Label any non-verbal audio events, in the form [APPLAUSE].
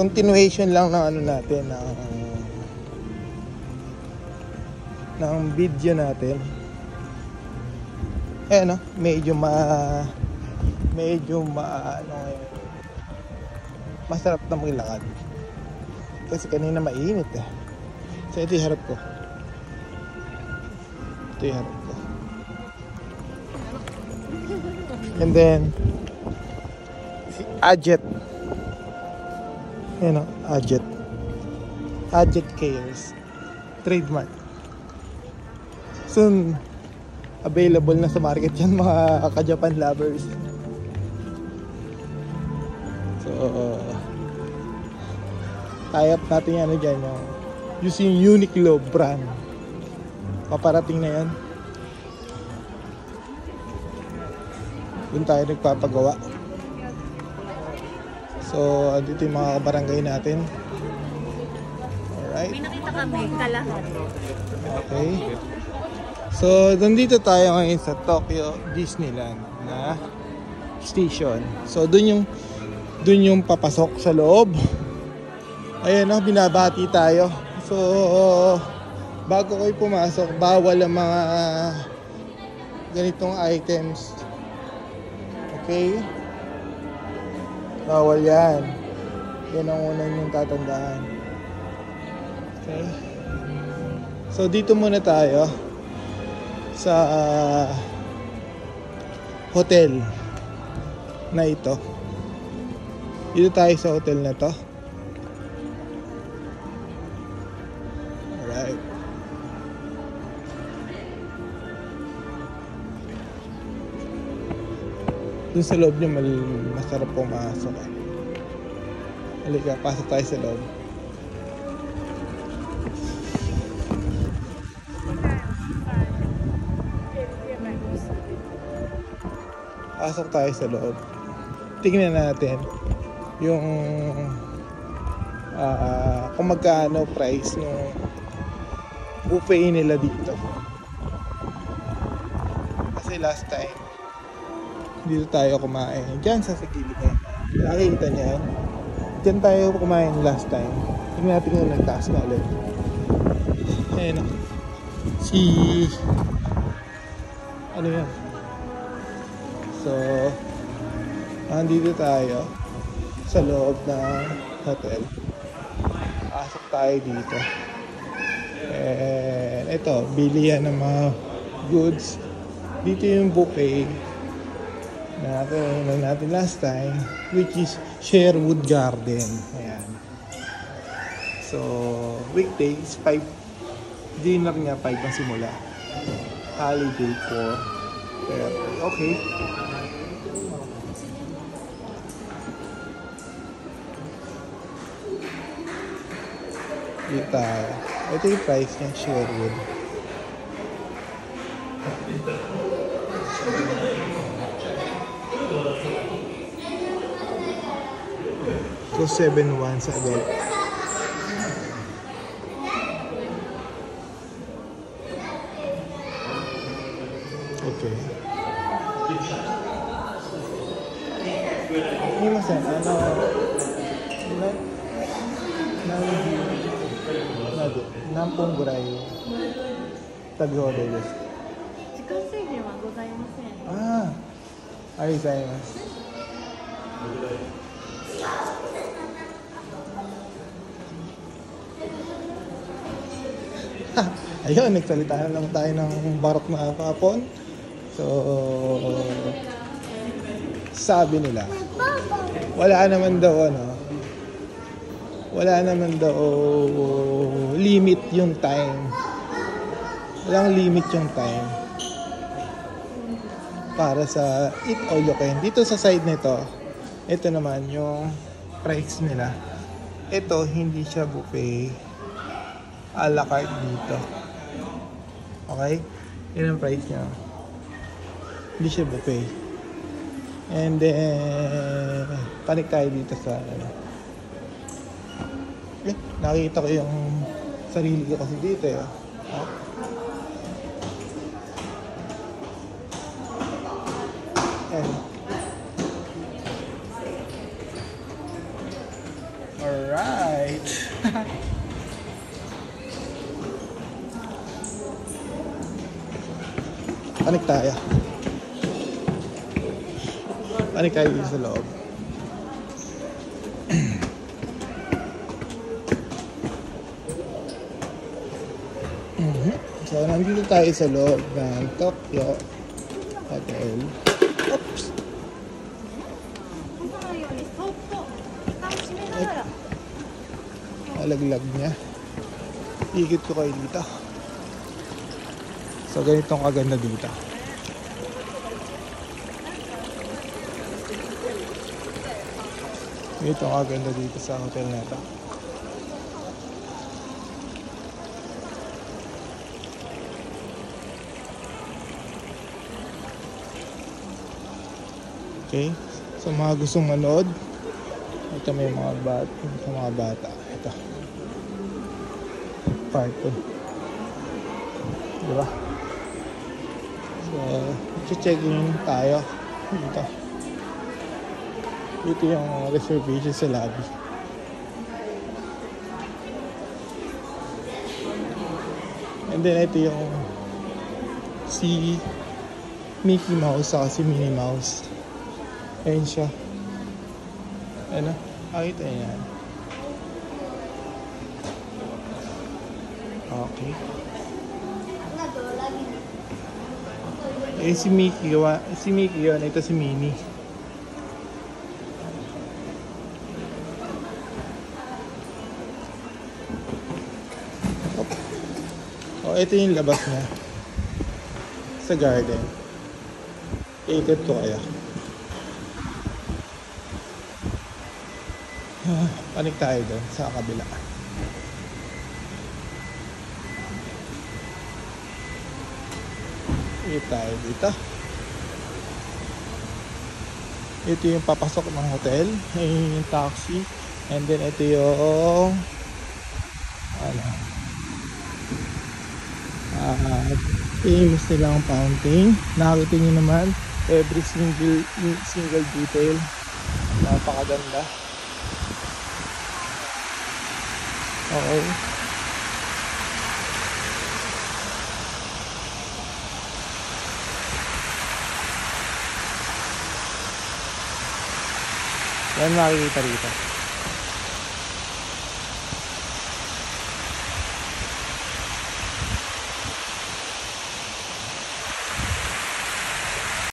continuation lang ng ano natin ng ng video natin. Eh no? Medyo ma medyo ma ano ngayon masarap na maglakad. Kasi kanina mainit eh. So ito yung harap ko. Ito yung harap ko. And then si Ajet Ayan o, Ajet. Ajet Cares. Trademark. Soon, available na sa market yan mga ka-Japan lovers. So, tie up natin yan ano dyan yung using Uniqlo brand. Paparating na yan. Doon tayo nagpapagawa. So, dito yung mga kabarangay natin. Alright. May nakita kami, kalahat. Okay. So, nandito tayo ngayon sa Tokyo Disneyland na station. So, dun yung dun yung papasok sa loob. Ayan, no, binabati tayo. So, bago kayo pumasok, bawal ang mga ganitong items. Okay? Bawal yan. Yan ang unang yung tatandaan. Okay? So dito muna tayo sa ah, hotel na ito. Dito tayo sa hotel na to. Dun sa loob niya mal- masarap pumasok. eh. Halika, pasok tayo sa loob. Pasok tayo sa loob. Tingnan natin yung ah, kung magkano price ng buffet nila dito. Kasi last time dito tayo kumain. Diyan sa gilid na. Nakikita niya yan. Diyan tayo kumain last time. Tingnan natin kung nagtaas na ulit. Ayan o. Si... Ano yan? So, nandito tayo sa loob ng hotel. Pasok tayo dito. And ito, bili yan ng mga goods. Dito yung buffet na natin natin last time which is Sherwood Garden. Ayan. So, weekdays 5 dinner niya 5 ang simula. Holiday 4 Okay. Dito tayo. Ito yung price niya, Sherwood. So, 7-1 sa adult. Okay. Mimasen, ano, na, nanji, nado, nampong guray, tabi-order desu. 時間制限はございません。 Ah, ありがとうございます。 Ayun, nagsalita na lang tayo ng barok na kapon. So, sabi nila, wala naman daw ano, wala naman daw limit yung time. Walang limit yung time para sa eat all you can. Dito sa side nito, ito naman yung price nila. Ito, hindi siya buffet. A la carte dito. Okay? Yan ang price niya. Hindi siya buffet. And then, panik tayo dito sa ano. Eh, nakita ko yung sarili ko kasi dito eh. Oh. Ayan. Alright. [LAUGHS] Panik tayo. Panik tayo sa loob. [CLEARS THROAT] So, nandito tayo sa loob ng Tokyo Hotel. Oops! At, alaglag niya. Higit ko kayo dito. So, ganitong kaganda dito. Ganito ang kaganda dito sa hotel na to. Okay. So, mga gustong manood, ito may mga bata, ito mga bata. Ito. Cartoon. Diba? So, check in tayo dito. Ito yung reservation sa lobby. And then ito yung si Mickey Mouse saka si Minnie Mouse. Ayun siya. Ano? Nakita niya. Okay. Eh, si Mickey, gawa, si Mickey yun. Ito si Minnie. Oh, ito yung labas niya. Sa garden. Ikot ko kaya. Ah, Panik tayo doon sa kabila. Tayo dito. Ito yung papasok ng hotel. Ayun yung taxi. And then ito yung ano ah famous nilang fountain. Nakakita nyo naman every single single detail. Napakaganda. Okay. Yan makikita rito.